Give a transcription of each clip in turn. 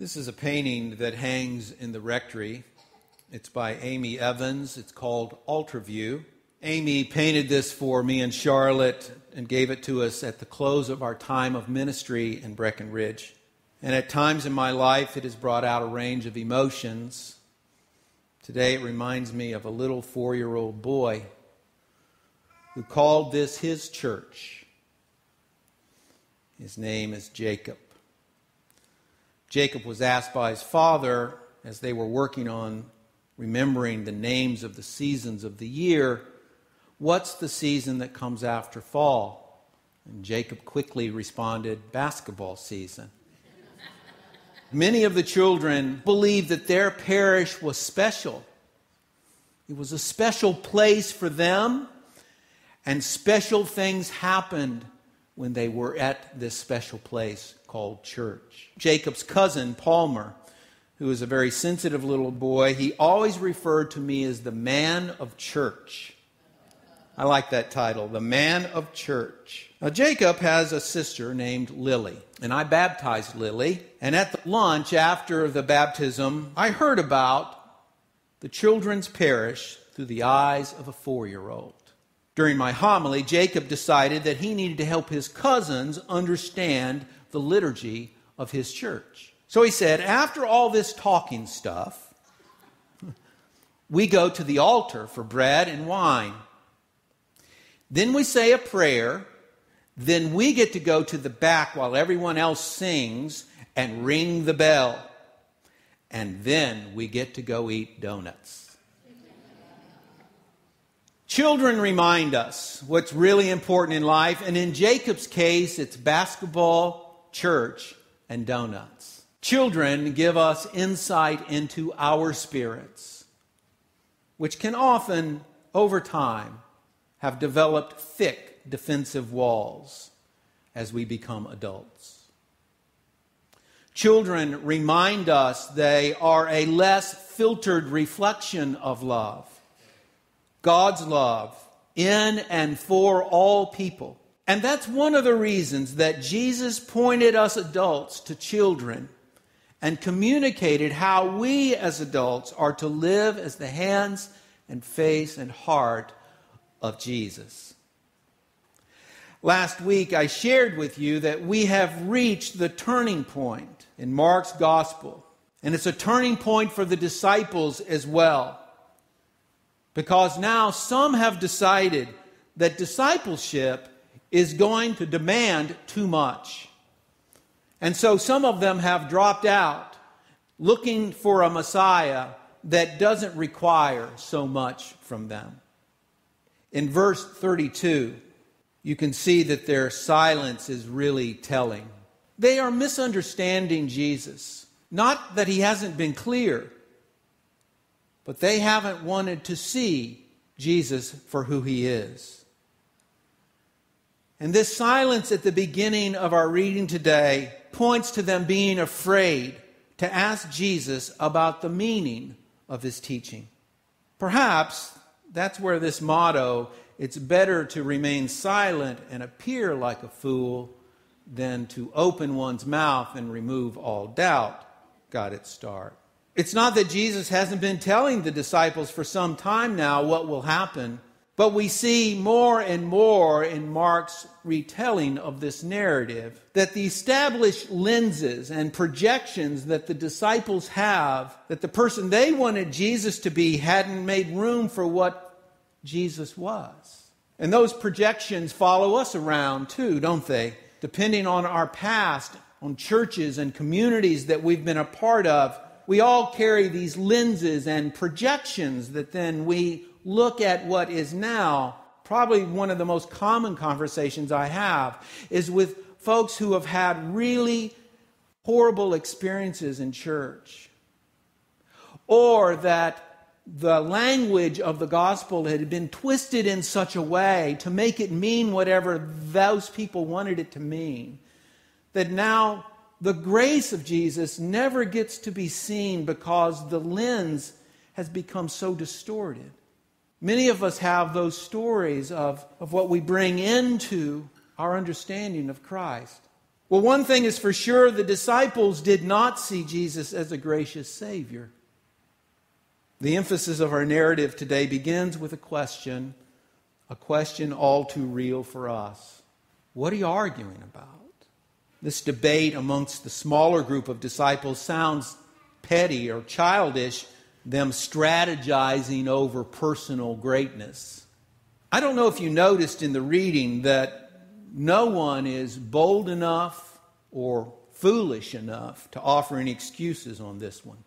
This is a painting that hangs in the rectory. It's by Amy Evans. It's called Altar View. Amy painted this for me and Charlotte and gave it to us at the close of our time of ministry in Breckenridge. And at times in my life, it has brought out a range of emotions. Today, it reminds me of a little four year old boy who called this his church. His name is Jacob. Jacob was asked by his father as they were working on remembering the names of the seasons of the year, What's the season that comes after fall? And Jacob quickly responded, Basketball season. Many of the children believed that their parish was special. It was a special place for them, and special things happened when they were at this special place called church. Jacob's cousin, Palmer, who was a very sensitive little boy, he always referred to me as the man of church. I like that title, the man of church. Now, Jacob has a sister named Lily, and I baptized Lily. And at the lunch after the baptism, I heard about the children's parish through the eyes of a four year old. During my homily, Jacob decided that he needed to help his cousins understand the liturgy of his church. So he said, after all this talking stuff, we go to the altar for bread and wine. Then we say a prayer. Then we get to go to the back while everyone else sings and ring the bell. And then we get to go eat donuts. Children remind us what's really important in life, and in Jacob's case, it's basketball church, and donuts. Children give us insight into our spirits, which can often, over time, have developed thick defensive walls as we become adults. Children remind us they are a less filtered reflection of love. God's love in and for all people and that's one of the reasons that Jesus pointed us adults to children and communicated how we as adults are to live as the hands and face and heart of Jesus. Last week, I shared with you that we have reached the turning point in Mark's gospel. And it's a turning point for the disciples as well. Because now some have decided that discipleship is going to demand too much. And so some of them have dropped out looking for a Messiah that doesn't require so much from them. In verse 32, you can see that their silence is really telling. They are misunderstanding Jesus. Not that he hasn't been clear, but they haven't wanted to see Jesus for who he is. And this silence at the beginning of our reading today points to them being afraid to ask Jesus about the meaning of his teaching. Perhaps that's where this motto, it's better to remain silent and appear like a fool than to open one's mouth and remove all doubt, got its start. It's not that Jesus hasn't been telling the disciples for some time now what will happen but we see more and more in Mark's retelling of this narrative that the established lenses and projections that the disciples have, that the person they wanted Jesus to be hadn't made room for what Jesus was. And those projections follow us around too, don't they? Depending on our past, on churches and communities that we've been a part of, we all carry these lenses and projections that then we look at what is now, probably one of the most common conversations I have is with folks who have had really horrible experiences in church. Or that the language of the gospel had been twisted in such a way to make it mean whatever those people wanted it to mean. That now the grace of Jesus never gets to be seen because the lens has become so distorted. Many of us have those stories of, of what we bring into our understanding of Christ. Well, one thing is for sure the disciples did not see Jesus as a gracious Savior. The emphasis of our narrative today begins with a question, a question all too real for us. What are you arguing about? This debate amongst the smaller group of disciples sounds petty or childish, them strategizing over personal greatness. I don't know if you noticed in the reading that no one is bold enough or foolish enough to offer any excuses on this one.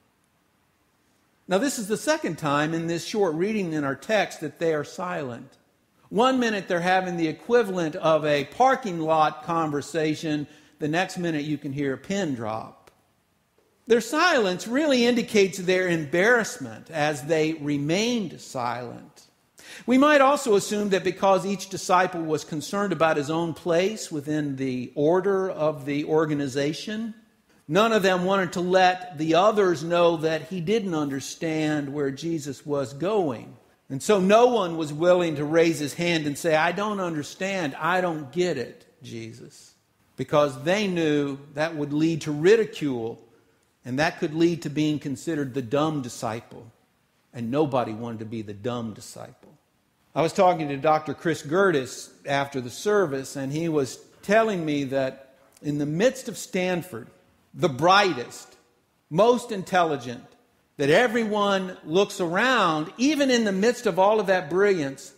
Now, this is the second time in this short reading in our text that they are silent. One minute they're having the equivalent of a parking lot conversation, the next minute you can hear a pin drop. Their silence really indicates their embarrassment as they remained silent. We might also assume that because each disciple was concerned about his own place within the order of the organization, none of them wanted to let the others know that he didn't understand where Jesus was going. And so no one was willing to raise his hand and say, I don't understand. I don't get it, Jesus. Because they knew that would lead to ridicule and that could lead to being considered the dumb disciple. And nobody wanted to be the dumb disciple. I was talking to Dr. Chris Gerdes after the service, and he was telling me that in the midst of Stanford, the brightest, most intelligent, that everyone looks around, even in the midst of all of that brilliance,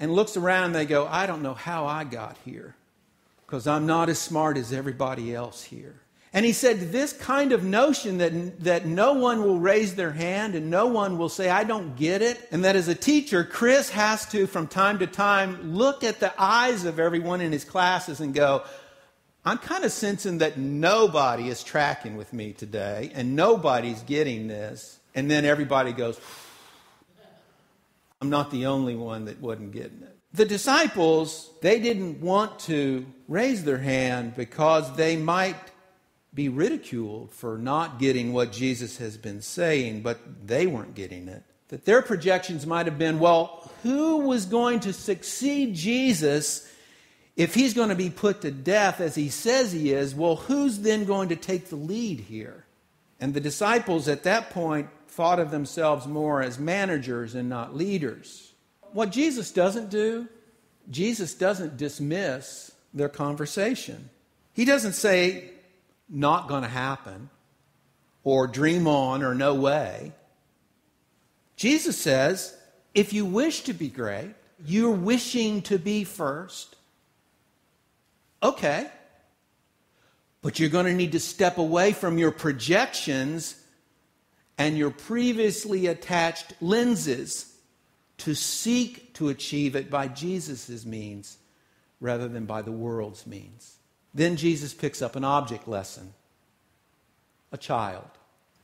and looks around and they go, I don't know how I got here because I'm not as smart as everybody else here. And he said, This kind of notion that, that no one will raise their hand and no one will say, I don't get it, and that as a teacher, Chris has to, from time to time, look at the eyes of everyone in his classes and go, I'm kind of sensing that nobody is tracking with me today and nobody's getting this. And then everybody goes, I'm not the only one that wasn't getting it. The disciples, they didn't want to raise their hand because they might be ridiculed for not getting what Jesus has been saying, but they weren't getting it. That their projections might have been well, who was going to succeed Jesus if he's going to be put to death as he says he is? Well, who's then going to take the lead here? And the disciples at that point thought of themselves more as managers and not leaders. What Jesus doesn't do, Jesus doesn't dismiss their conversation. He doesn't say, not going to happen, or dream on, or no way. Jesus says, if you wish to be great, you're wishing to be first. Okay. But you're going to need to step away from your projections and your previously attached lenses to seek to achieve it by Jesus' means rather than by the world's means. Then Jesus picks up an object lesson a child,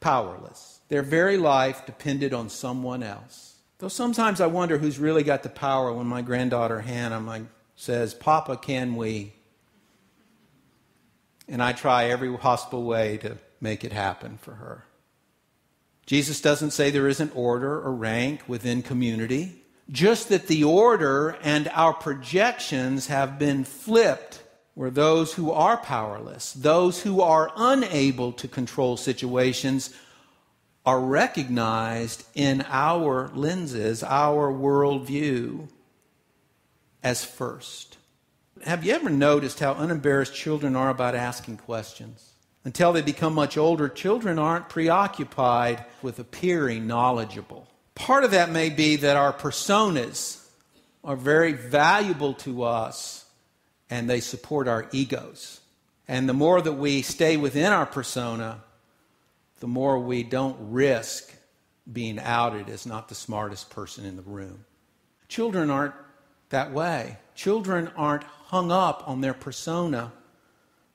powerless. Their very life depended on someone else. Though sometimes I wonder who's really got the power when my granddaughter Hannah says, Papa, can we? And I try every possible way to make it happen for her. Jesus doesn't say there isn't order or rank within community, just that the order and our projections have been flipped where those who are powerless, those who are unable to control situations, are recognized in our lenses, our worldview, as first. Have you ever noticed how unembarrassed children are about asking questions? Until they become much older, children aren't preoccupied with appearing knowledgeable. Part of that may be that our personas are very valuable to us and they support our egos. And the more that we stay within our persona, the more we don't risk being outed as not the smartest person in the room. Children aren't that way. Children aren't hung up on their persona.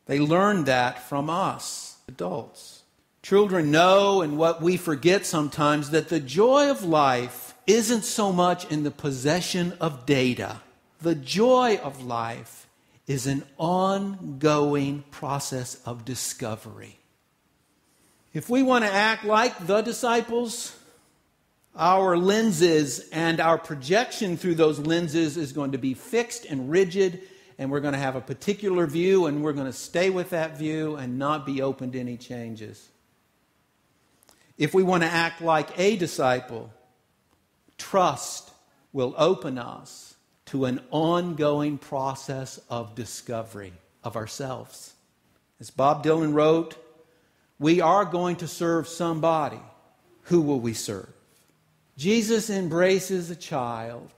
They learn that from us, adults. Children know, and what we forget sometimes, that the joy of life isn't so much in the possession of data. The joy of life is an ongoing process of discovery. If we want to act like the disciples, our lenses and our projection through those lenses is going to be fixed and rigid and we're going to have a particular view, and we're going to stay with that view and not be open to any changes. If we want to act like a disciple, trust will open us to an ongoing process of discovery of ourselves. As Bob Dylan wrote, we are going to serve somebody. Who will we serve? Jesus embraces a child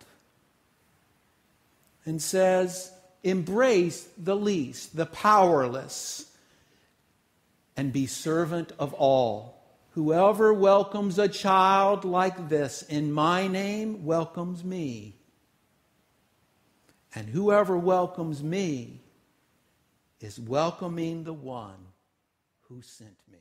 and says, Embrace the least, the powerless, and be servant of all. Whoever welcomes a child like this in my name welcomes me. And whoever welcomes me is welcoming the one who sent me.